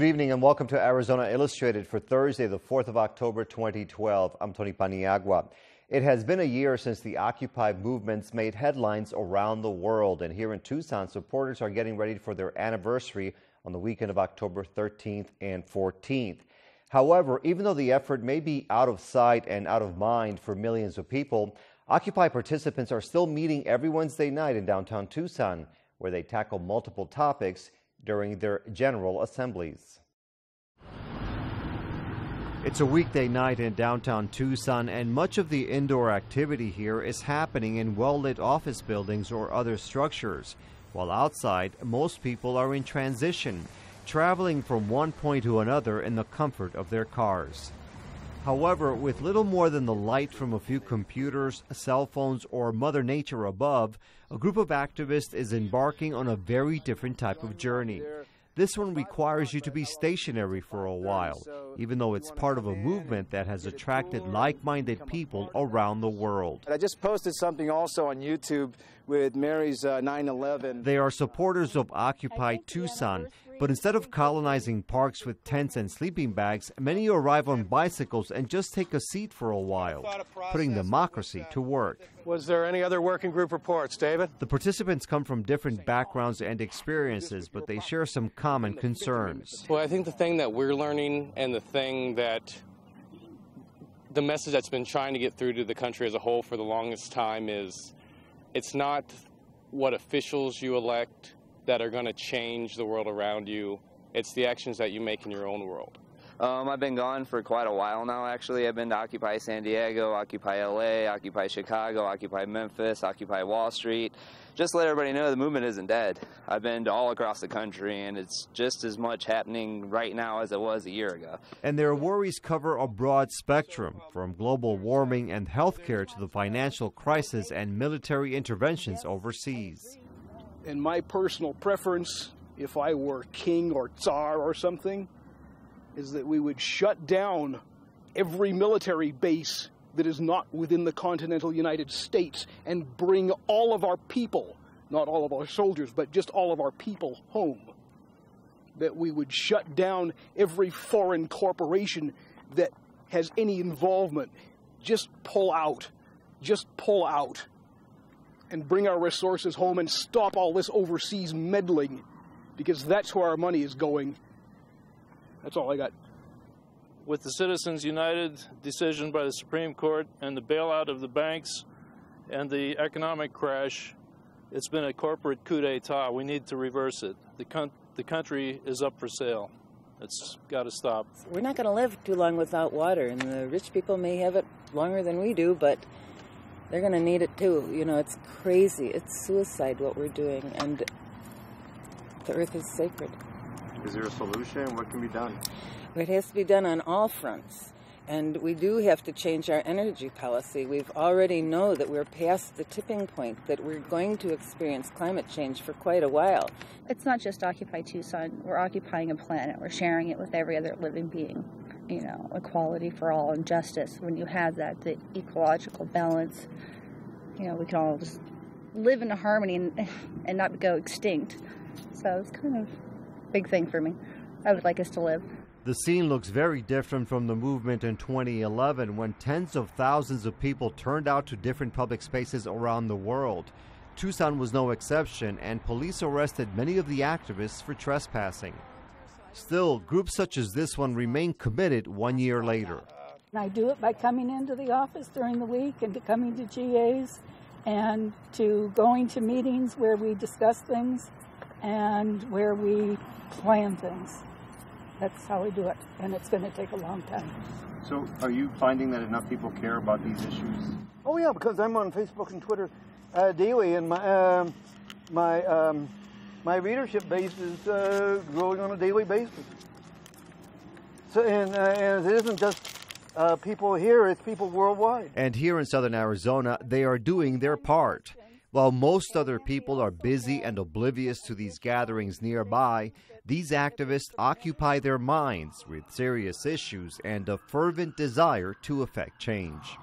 Good evening and welcome to Arizona Illustrated for Thursday, the 4th of October 2012. I'm Tony Paniagua. It has been a year since the Occupy movements made headlines around the world, and here in Tucson, supporters are getting ready for their anniversary on the weekend of October 13th and 14th. However, even though the effort may be out of sight and out of mind for millions of people, Occupy participants are still meeting every Wednesday night in downtown Tucson, where they tackle multiple topics during their general assemblies. It's a weekday night in downtown Tucson, and much of the indoor activity here is happening in well lit office buildings or other structures. While outside, most people are in transition, traveling from one point to another in the comfort of their cars. However, with little more than the light from a few computers, cell phones, or Mother Nature above, a group of activists is embarking on a very different type of journey. This one requires you to be stationary for a while, even though it's part of a movement that has attracted like minded people around the world. I just posted something also on YouTube with Mary's 9 uh, 11. They are supporters of Occupy Tucson, but instead of colonizing parks with tents and sleeping bags, many arrive on bicycles and just take a seat for a while, putting democracy to work. Was there any other working group reports, David? The participants come from different backgrounds and experiences, but they share some common concerns. Well, I think the thing that we're learning and the thing that the message that's been trying to get through to the country as a whole for the longest time is it's not what officials you elect that are going to change the world around you. It's the actions that you make in your own world. Um, I've been gone for quite a while now, actually. I've been to Occupy San Diego, Occupy LA, Occupy Chicago, Occupy Memphis, Occupy Wall Street. Just to let everybody know the movement isn't dead. I've been to all across the country, and it's just as much happening right now as it was a year ago. And their worries cover a broad spectrum, from global warming and healthcare to the financial crisis and military interventions overseas and my personal preference, if I were king or tsar or something, is that we would shut down every military base that is not within the continental United States and bring all of our people, not all of our soldiers, but just all of our people home. That we would shut down every foreign corporation that has any involvement. Just pull out. Just pull out and bring our resources home and stop all this overseas meddling because that's where our money is going. That's all I got. With the Citizens United decision by the Supreme Court and the bailout of the banks and the economic crash, it's been a corporate coup d'etat. We need to reverse it. The, con- the country is up for sale. It's got to stop. We're not going to live too long without water, and the rich people may have it longer than we do, but they're going to need it too. You know, it's crazy. It's suicide what we're doing, and the earth is sacred. Is there a solution? What can be done? It has to be done on all fronts. And we do have to change our energy policy. We've already know that we're past the tipping point, that we're going to experience climate change for quite a while. It's not just Occupy Tucson. We're occupying a planet. We're sharing it with every other living being you know, equality for all and justice, when you have that, the ecological balance, you know, we can all just live in harmony and, and not go extinct. So it's kind of a big thing for me. I would like us to live. The scene looks very different from the movement in 2011 when tens of thousands of people turned out to different public spaces around the world. Tucson was no exception, and police arrested many of the activists for trespassing. Still, groups such as this one remain committed one year later. I do it by coming into the office during the week and to coming to GAs and to going to meetings where we discuss things and where we plan things. That's how we do it, and it's going to take a long time. So, are you finding that enough people care about these issues? Oh yeah, because I'm on Facebook and Twitter uh, daily, and my um, my um, my readership base is uh, growing on a daily basis. So, and, uh, and it isn't just uh, people here, it's people worldwide. And here in southern Arizona, they are doing their part. While most other people are busy and oblivious to these gatherings nearby, these activists occupy their minds with serious issues and a fervent desire to effect change.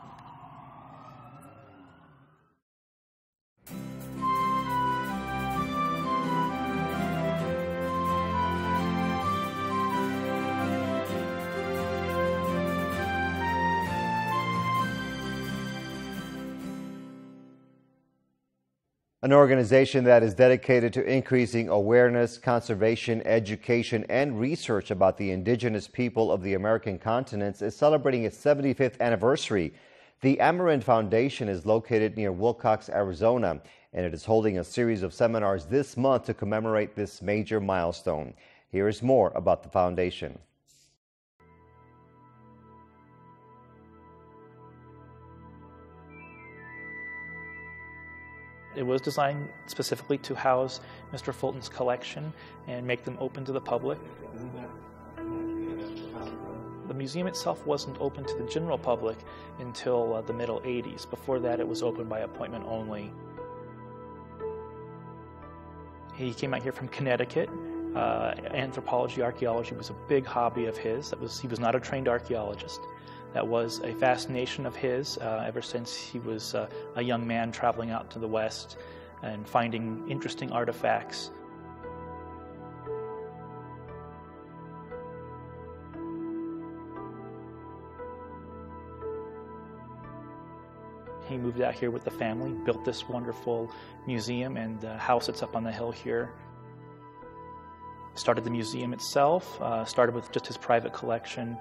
An organization that is dedicated to increasing awareness, conservation, education, and research about the indigenous people of the American continents is celebrating its 75th anniversary. The Amerind Foundation is located near Willcox, Arizona, and it is holding a series of seminars this month to commemorate this major milestone. Here is more about the foundation. It was designed specifically to house Mr. Fulton's collection and make them open to the public. The museum itself wasn't open to the general public until uh, the middle 80s. Before that, it was open by appointment only. He came out here from Connecticut. Uh, anthropology, archaeology was a big hobby of his. That was, he was not a trained archaeologist that was a fascination of his uh, ever since he was uh, a young man traveling out to the West and finding interesting artifacts. He moved out here with the family, built this wonderful museum and the house that's up on the hill here. Started the museum itself, uh, started with just his private collection.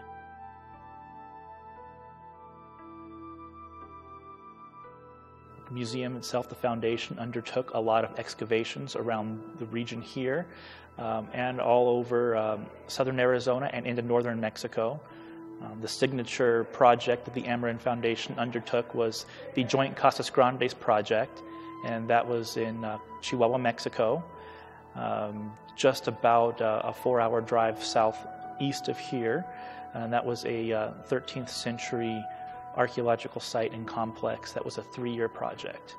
Museum itself, the foundation, undertook a lot of excavations around the region here um, and all over um, southern Arizona and into northern Mexico. Um, the signature project that the Amerind Foundation undertook was the Joint Casas Grandes project, and that was in uh, Chihuahua, Mexico, um, just about uh, a four hour drive southeast of here. And that was a uh, 13th century archaeological site and complex that was a three year project.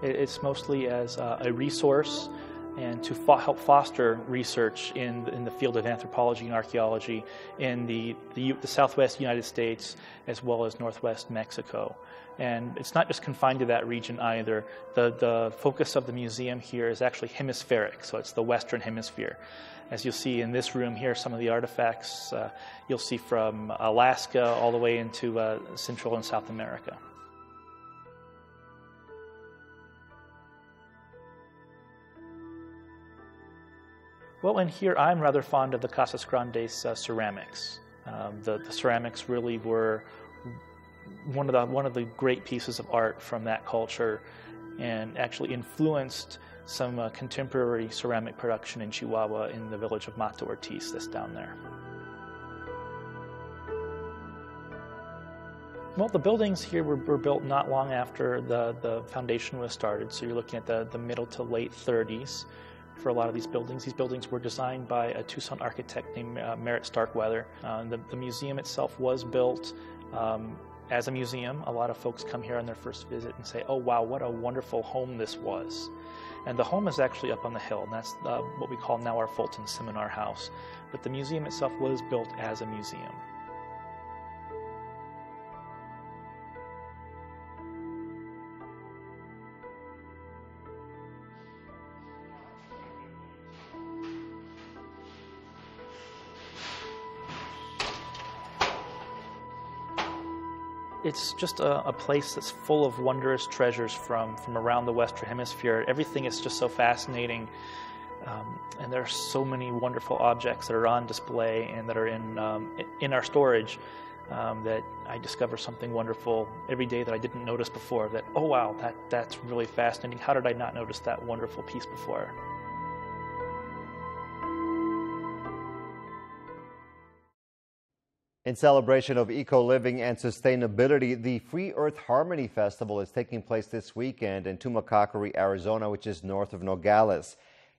It's mostly as uh, a resource and to fo help foster research in, in the field of anthropology and archaeology in the, the, the, southwest United States as well as northwest Mexico. And it's not just confined to that region either. The, the focus of the museum here is actually hemispheric, so it's the western hemisphere. As you'll see in this room here, some of the artifacts uh, you'll see from Alaska all the way into uh, Central and South America. Well, in here I'm rather fond of the Casas Grandes uh, ceramics. Um, the, the, ceramics really were one of the one of the great pieces of art from that culture, and actually influenced some uh, contemporary ceramic production in Chihuahua in the village of Mata Ortiz that's down there. Well, the buildings here were, were, built not long after the, the foundation was started, so you're looking at the, the middle to late 30s for a lot of these buildings. These buildings were designed by a Tucson architect named uh, Merritt Starkweather. Uh, the, the, museum itself was built um, as a museum. A lot of folks come here on their first visit and say, oh wow, what a wonderful home this was. And the home is actually up on the hill, and that's uh, what we call now our Fulton Seminar House. But the museum itself was built as a museum. It's just a, a, place that's full of wondrous treasures from, from around the Western Hemisphere. Everything is just so fascinating. Um, and there are so many wonderful objects that are on display and that are in, um, in our storage um, that I discover something wonderful every day that I didn't notice before. That, oh wow, that, that's really fascinating. How did I not notice that wonderful piece before? In celebration of eco living and sustainability, the Free Earth Harmony Festival is taking place this weekend in Tumacacori, Arizona, which is north of Nogales.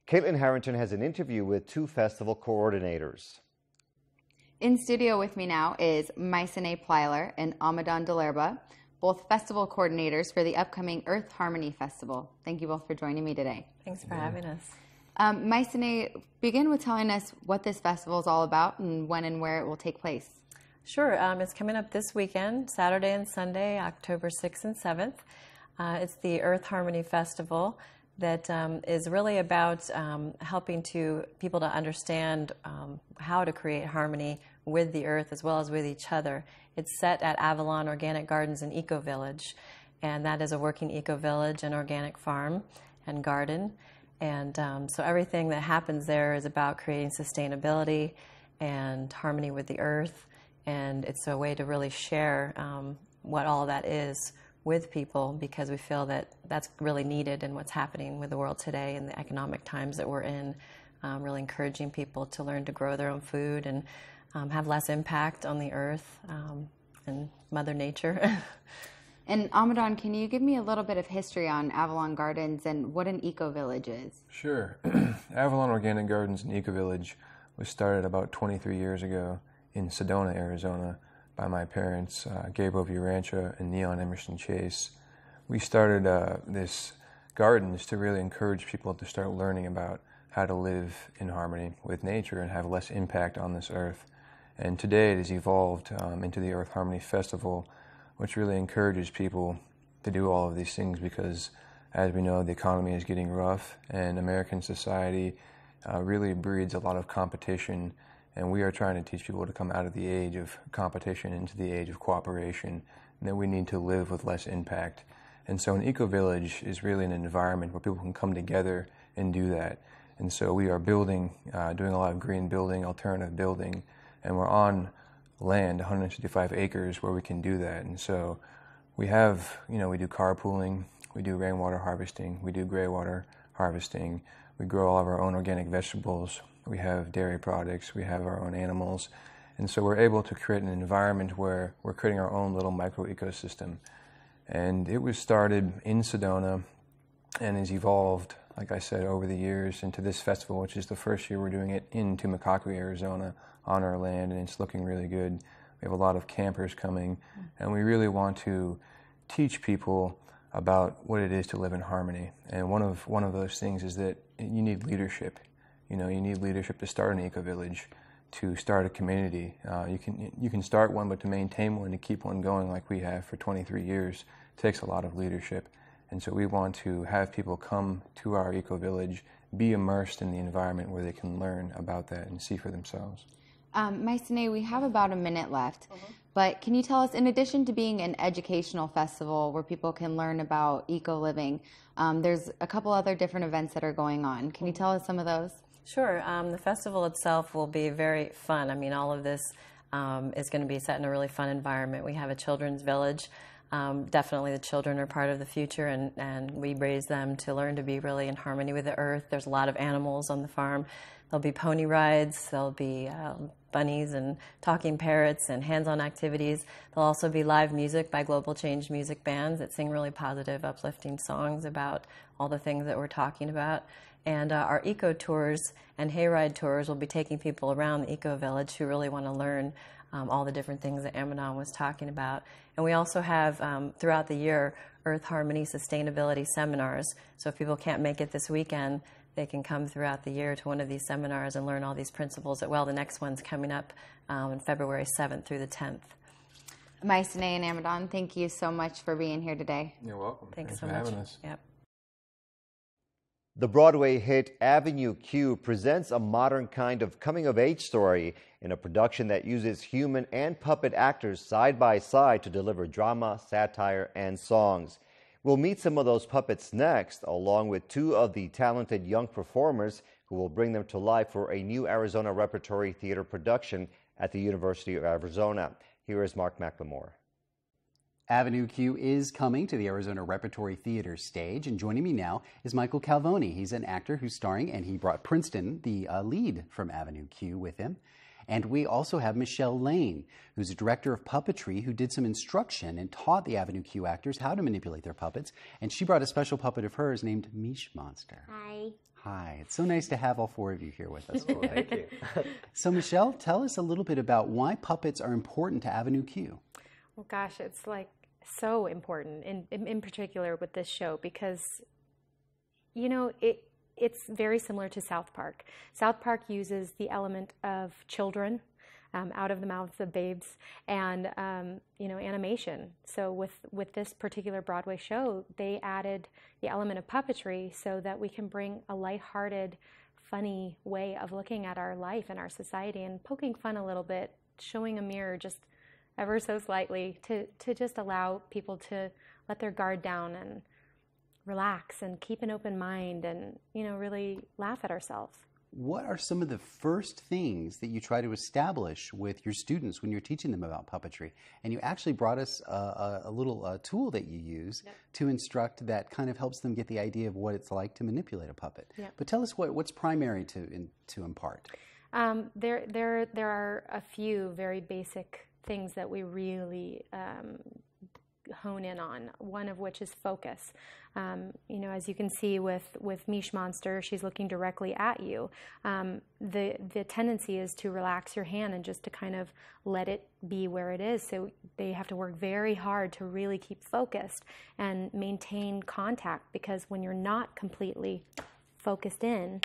Caitlin Harrington has an interview with two festival coordinators. In studio with me now is Maisene Plyler and Amadon DellErba, both festival coordinators for the upcoming Earth Harmony Festival. Thank you both for joining me today. Thanks for having us. Um, Maisene, begin with telling us what this festival is all about and when and where it will take place. Sure. Um, it's coming up this weekend, Saturday and Sunday, October 6th and 7th. Uh, it's the Earth Harmony Festival that um, is really about um, helping to people to understand um, how to create harmony with the earth as well as with each other. It's set at Avalon Organic Gardens and Eco Village, and that is a working eco village and organic farm and garden. And um, so everything that happens there is about creating sustainability and harmony with the earth. And it's a way to really share um, what all that is with people because we feel that that's really needed in what's happening with the world today and the economic times that we're in. Um, really encouraging people to learn to grow their own food and um, have less impact on the earth um, and Mother Nature. and Amadon, can you give me a little bit of history on Avalon Gardens and what an eco village is? Sure. Avalon Organic Gardens and Eco Village was started about 23 years ago in Sedona, Arizona by my parents, uh, Gabriel of Urantia and Niánn Emerson Chase. We started uh, this gardens to really encourage people to start learning about how to live in harmony with nature and have less impact on this earth. And today it has evolved um, into the Earth Harmony Festival, which really encourages people to do all of these things because, as we know, the economy is getting rough and American society uh, really breeds a lot of competition and we are trying to teach people to come out of the age of competition into the age of cooperation, and that we need to live with less impact. And so an eco village is really an environment where people can come together and do that. And so we are building, uh, doing a lot of green building, alternative building, and we're on land, 165 acres, where we can do that. And so we have, you know, we do carpooling, we do rainwater harvesting, we do gray water harvesting, we grow all of our own organic vegetables, we have dairy products, we have our own animals. And so we're able to create an environment where we're creating our own little micro ecosystem. And it was started in Sedona and has evolved, like I said, over the years into this festival, which is the first year we're doing it in Tumacacori, Arizona, on our land, and it's looking really good. We have a lot of campers coming, and we really want to teach people about what it is to live in harmony. And one of one of those things is that you need leadership. You know, you need leadership to start an eco village, to start a community. Uh, you can you can start one, but to maintain one, to keep one going like we have for 23 years, takes a lot of leadership. And so we want to have people come to our eco village, be immersed in the environment where they can learn about that and see for themselves. Um, Maisene, we have about a minute left, mm-hmm. but can you tell us, in addition to being an educational festival where people can learn about eco living, um, there's a couple other different events that are going on. Can you tell us some of those? Sure. Um, the festival itself will be very fun. I mean, all of this um, is going to be set in a really fun environment. We have a children's village. Um, definitely, the children are part of the future, and, and we raise them to learn to be really in harmony with the earth. There's a lot of animals on the farm. There'll be pony rides, there'll be um, bunnies and talking parrots and hands on activities. There'll also be live music by Global Change music bands that sing really positive, uplifting songs about all the things that we're talking about. And uh, our eco tours and hayride tours will be taking people around the eco village who really want to learn um, all the different things that Amadon was talking about. And we also have um, throughout the year Earth Harmony Sustainability seminars. So if people can't make it this weekend, they can come throughout the year to one of these seminars and learn all these principles. That well, the next one's coming up um, on February 7th through the 10th. Maisene and Amadon, thank you so much for being here today. You're welcome. Thanks, Thanks so for much. having us. Yep. The Broadway hit Avenue Q presents a modern kind of coming of age story in a production that uses human and puppet actors side by side to deliver drama, satire, and songs. We'll meet some of those puppets next, along with two of the talented young performers who will bring them to life for a new Arizona Repertory Theater production at the University of Arizona. Here is Mark McLemore. Avenue Q is coming to the Arizona Repertory Theater stage, and joining me now is Michael Calvoni. He's an actor who's starring, and he brought Princeton, the uh, lead from Avenue Q, with him. And we also have Michelle Lane, who's a director of puppetry who did some instruction and taught the Avenue Q actors how to manipulate their puppets. And she brought a special puppet of hers named Mish Monster. Hi. Hi. It's so nice to have all four of you here with us. Well, thank you. so, Michelle, tell us a little bit about why puppets are important to Avenue Q. Well, gosh, it's like so important, in, in, particular with this show, because, you know, it, it's very similar to South Park. South Park uses the element of children um, out of the mouths of babes and um, you know animation. So with with this particular Broadway show, they added the element of puppetry so that we can bring a lighthearted, funny way of looking at our life and our society and poking fun a little bit showing a mirror just ever so slightly to, to just allow people to let their guard down and relax and keep an open mind and, you know, really laugh at ourselves. What are some of the first things that you try to establish with your students when you're teaching them about puppetry? And you actually brought us a, a, a little uh, tool that you use yep. to instruct that kind of helps them get the idea of what it's like to manipulate a puppet. Yep. But tell us what, what's primary to, in, to impart. Um, there, there, there are a few very basic things that we really um, hone in on, one of which is focus. Um, you know, as you can see with, with Mish Monster, she's looking directly at you. Um, the, the tendency is to relax your hand and just to kind of let it be where it is. So they have to work very hard to really keep focused and maintain contact because when you're not completely focused in,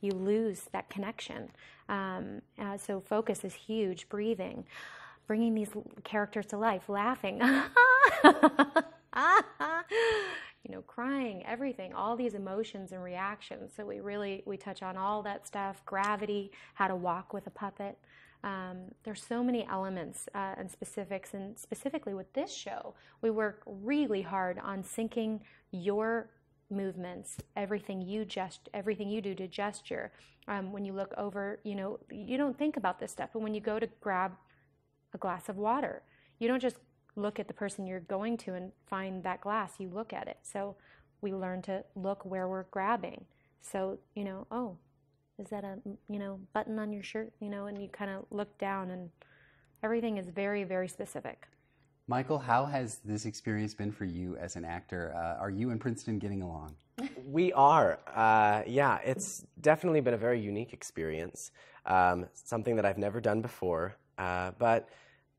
you lose that connection. Um, uh, so focus is huge, breathing bringing these characters to life, laughing, you know, crying, everything, all these emotions and reactions. So we really we touch on all that stuff, gravity, how to walk with a puppet. Um, there's so many elements uh, and specifics, and specifically with this show, we work really hard on syncing your movements, everything you gest, everything you do to gesture. Um, when you look over, you know, you don't think about this stuff, but when you go to grab a glass of water. You don't just look at the person you're going to and find that glass, you look at it. So we learn to look where we're grabbing. So, you know, oh, is that a, you know, button on your shirt, you know, and you kind of look down and everything is very, very specific. Michael, how has this experience been for you as an actor? Uh, are you and Princeton getting along? We are. Uh, yeah, it's definitely been a very unique experience. Um, something that I've never done before. Uh, but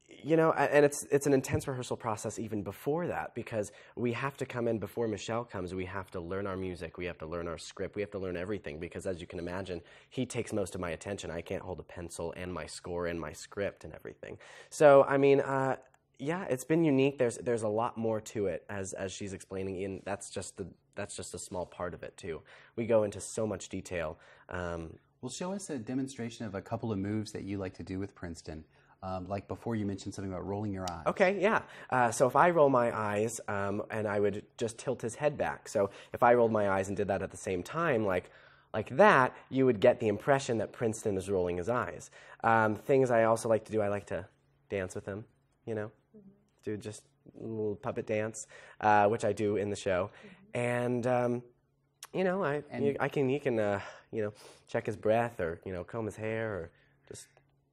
you know, and it's it's an intense rehearsal process even before that because we have to come in before Michelle comes. We have to learn our music. We have to learn our script. We have to learn everything because, as you can imagine, he takes most of my attention. I can't hold a pencil and my score and my script and everything. So, I mean, uh, yeah, it's been unique. There's there's a lot more to it as as she's explaining, and that's just the that's just a small part of it too. We go into so much detail. Um, well, show us a demonstration of a couple of moves that you like to do with Princeton. Um, like before, you mentioned something about rolling your eyes. Okay, yeah. Uh, so if I roll my eyes, um, and I would just tilt his head back. So if I rolled my eyes and did that at the same time, like like that, you would get the impression that Princeton is rolling his eyes. Um, things I also like to do, I like to dance with him. You know, mm-hmm. do just a little puppet dance, uh, which I do in the show, mm-hmm. and um, you know, I you, I can you can uh, you know check his breath or you know comb his hair or just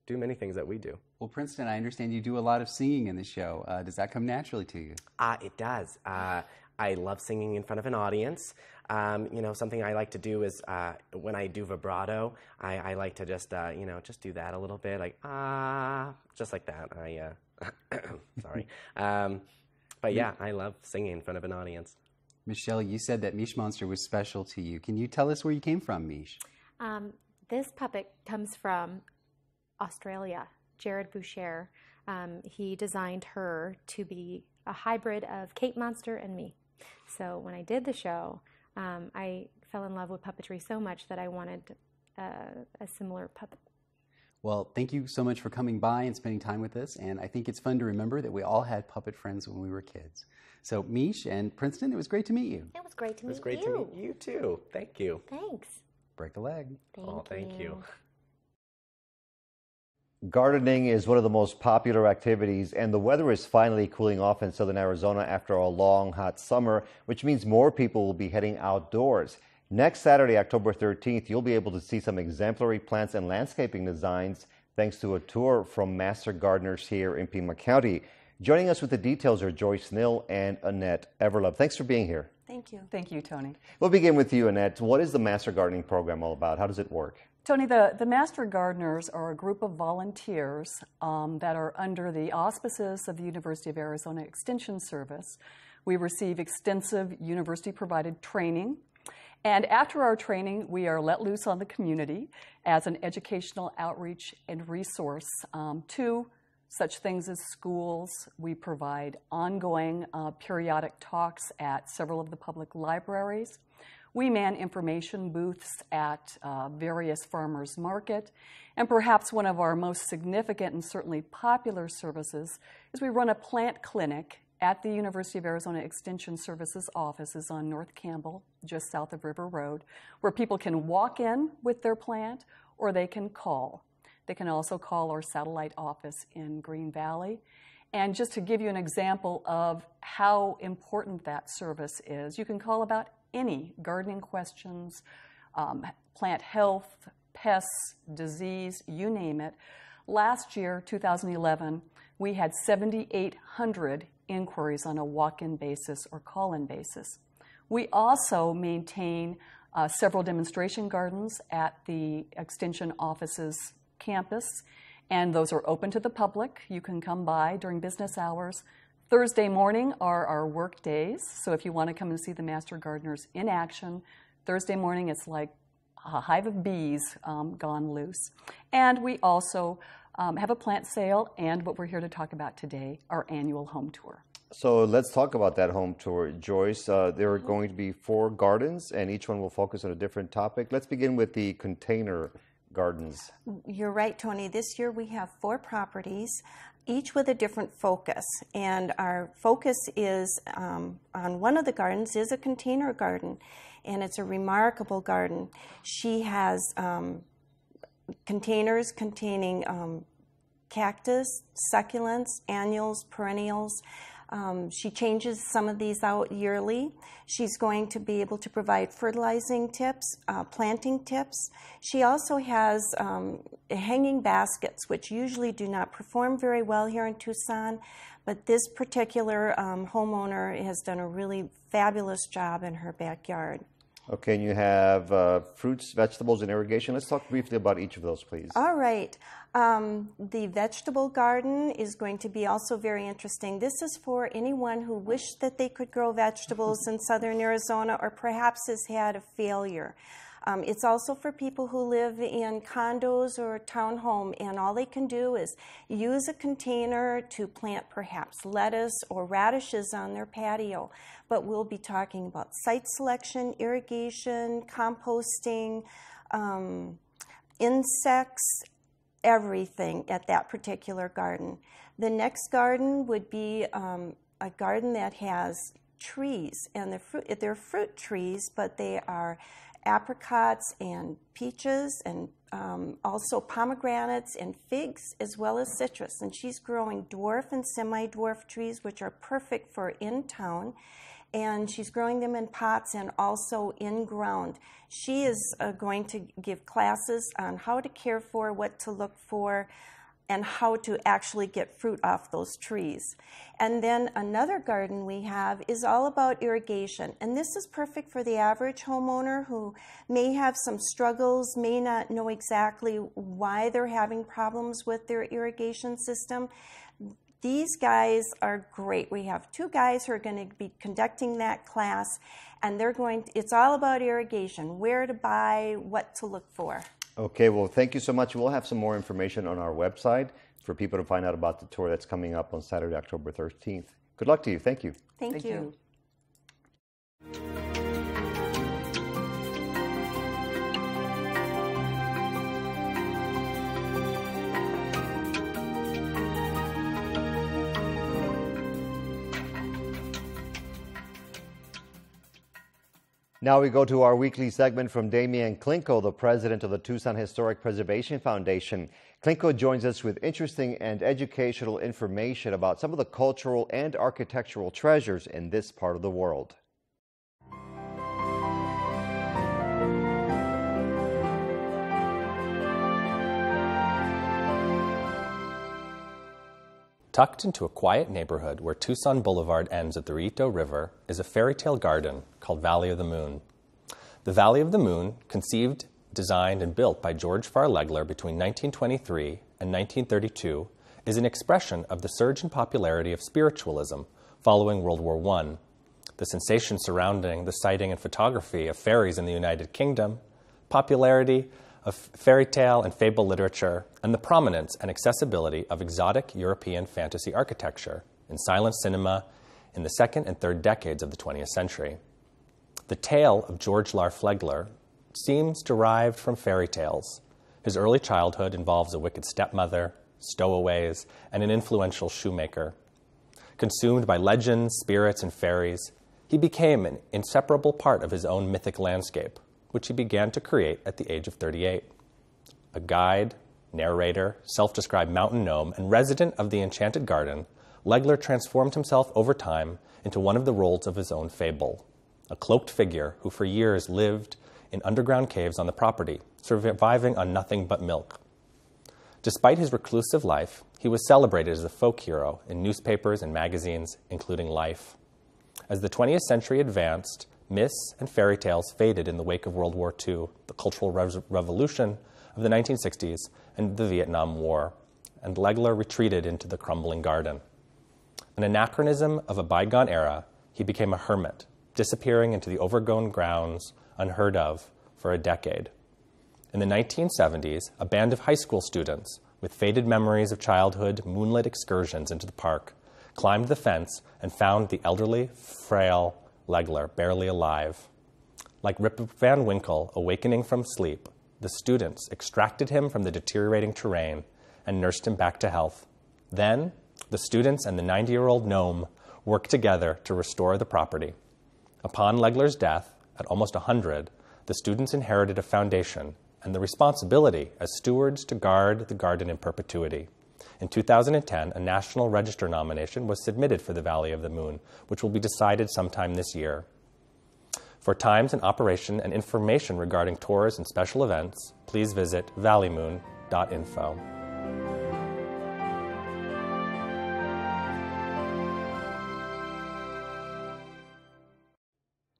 do many things that we do. Well, Princeton, I understand you do a lot of singing in the show. Uh, does that come naturally to you? Uh, it does. Uh, I love singing in front of an audience. Um, you know, something I like to do is uh, when I do vibrato, I, I like to just, uh, you know, just do that a little bit, like ah, just like that. I, uh, sorry, um, but yeah, I love singing in front of an audience. Michelle, you said that Mish Monster was special to you. Can you tell us where you came from, Mish? Um, this puppet comes from Australia. Jared Boucher, um, he designed her to be a hybrid of Kate Monster and me. So when I did the show, um, I fell in love with puppetry so much that I wanted uh, a similar puppet. Well, thank you so much for coming by and spending time with us. And I think it's fun to remember that we all had puppet friends when we were kids. So, Mish and Princeton, it was great to meet you. It was great to meet you. It was great you. to meet you too. Thank you. Thanks. Break a leg. Thank oh, thank you. you. Gardening is one of the most popular activities, and the weather is finally cooling off in southern Arizona after a long, hot summer, which means more people will be heading outdoors. Next Saturday, October 13th, you'll be able to see some exemplary plants and landscaping designs thanks to a tour from master gardeners here in Pima County. Joining us with the details are Joyce Nill and Annette Everlove. Thanks for being here. Thank you. Thank you, Tony. We'll begin with you, Annette. What is the Master Gardening Program all about? How does it work? Tony, the, the Master Gardeners are a group of volunteers um, that are under the auspices of the University of Arizona Extension Service. We receive extensive university provided training. And after our training, we are let loose on the community as an educational outreach and resource um, to such things as schools. We provide ongoing uh, periodic talks at several of the public libraries. We man information booths at uh, various farmers market. And perhaps one of our most significant and certainly popular services is we run a plant clinic at the University of Arizona Extension Services offices on North Campbell, just south of River Road, where people can walk in with their plant or they can call. They can also call our satellite office in Green Valley. And just to give you an example of how important that service is, you can call about any gardening questions, um, plant health, pests, disease, you name it. Last year, 2011, we had 7,800 inquiries on a walk in basis or call in basis. We also maintain uh, several demonstration gardens at the Extension office's campus, and those are open to the public. You can come by during business hours. Thursday morning are our work days, so if you want to come and see the Master Gardeners in action, Thursday morning it's like a hive of bees um, gone loose. And we also um, have a plant sale and what we're here to talk about today, our annual home tour. So let's talk about that home tour, Joyce. Uh, there are going to be four gardens, and each one will focus on a different topic. Let's begin with the container gardens. You're right, Tony. This year we have four properties, each with a different focus. And our focus is um, on one of the gardens is a container garden, and it's a remarkable garden. She has um, containers containing um, cactus, succulents, annuals, perennials. Um, she changes some of these out yearly. She's going to be able to provide fertilizing tips, uh, planting tips. She also has um, hanging baskets, which usually do not perform very well here in Tucson, but this particular um, homeowner has done a really fabulous job in her backyard. Okay, and you have uh, fruits, vegetables, and irrigation. Let's talk briefly about each of those, please. All right. Um, the vegetable garden is going to be also very interesting. This is for anyone who wished that they could grow vegetables in southern Arizona or perhaps has had a failure. Um, it's also for people who live in condos or townhome, and all they can do is use a container to plant perhaps lettuce or radishes on their patio. But we'll be talking about site selection, irrigation, composting, um, insects, everything at that particular garden. The next garden would be um, a garden that has trees, and fruit, they're fruit trees, but they are apricots and peaches and um, also pomegranates and figs as well as citrus. And she's growing dwarf and semi dwarf trees, which are perfect for in town. And she's growing them in pots and also in ground. She is uh, going to give classes on how to care for, what to look for, and how to actually get fruit off those trees. And then another garden we have is all about irrigation. And this is perfect for the average homeowner who may have some struggles, may not know exactly why they're having problems with their irrigation system. These guys are great. We have two guys who are going to be conducting that class, and they're going to, it's all about irrigation, where to buy, what to look for. Okay, well, thank you so much. We'll have some more information on our website for people to find out about the tour that's coming up on Saturday, October 13th. Good luck to you. Thank you. Thank, Thank you. you. Now we go to our weekly segment from Demion Clinco, the president of the Tucson Historic Preservation Foundation. Clinco joins us with interesting and educational information about some of the cultural and architectural treasures in this part of the world. Tucked into a quiet neighborhood where Tucson Boulevard ends at the Rillito River is a fairy tale garden called Valley of the Moon. The Valley of the Moon, conceived, designed, and built by George Phar Legler between 1923 and 1932, is an expression of the surge in popularity of spiritualism following World War I, the sensation surrounding the sighting and photography of fairies in the United Kingdom, popularity of fairy tale and fable literature, and the prominence and accessibility of exotic European fantasy architecture in silent cinema in the second and third decades of the 20th century. The tale of George Phar Legler seems derived from fairy tales. His early childhood involves a wicked stepmother, stowaways, and an influential shoemaker. Consumed by legends, spirits, and fairies, he became an inseparable part of his own mythic landscape, which he began to create at the age of 38. A guide, narrator, self described mountain gnome, and resident of the Enchanted Garden, Legler transformed himself over time into one of the roles of his own fable a cloaked figure who for years lived in underground caves on the property, surviving on nothing but milk. Despite his reclusive life, he was celebrated as a folk hero in newspapers and magazines, including Life. As the 20th century advanced, myths and fairy tales faded in the wake of World War II, the Cultural Re- Revolution of the 1960s, and the Vietnam War, and Legler retreated into the crumbling garden. An anachronism of a bygone era, he became a hermit, disappearing into the overgrown grounds unheard of for a decade. In the 1970s, a band of high school students with faded memories of childhood moonlit excursions into the park climbed the fence and found the elderly, frail Legler barely alive. Like Rip Van Winkle awakening from sleep, the students extracted him from the deteriorating terrain and nursed him back to health. Then, the students and the 90 year old gnome worked together to restore the property. Upon Legler's death, at almost 100, the students inherited a foundation and the responsibility as stewards to guard the garden in perpetuity. In 2010, a National Register nomination was submitted for the Valley of the Moon, which will be decided sometime this year. For times and operation and information regarding tours and special events, please visit valleymoon.info.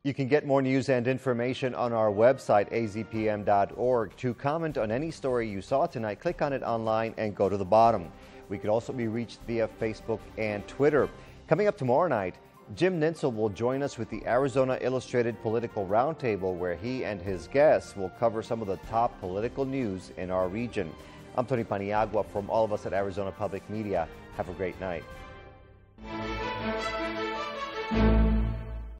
You can get more news and information on our website, azpm.org. To comment on any story you saw tonight, click on it online and go to the bottom. We could also be reached via Facebook and Twitter. Coming up tomorrow night, Jim Nintzel will join us with the Arizona Illustrated Political Roundtable, where he and his guests will cover some of the top political news in our region. I'm Tony Paniagua from all of us at Arizona Public Media. Have a great night.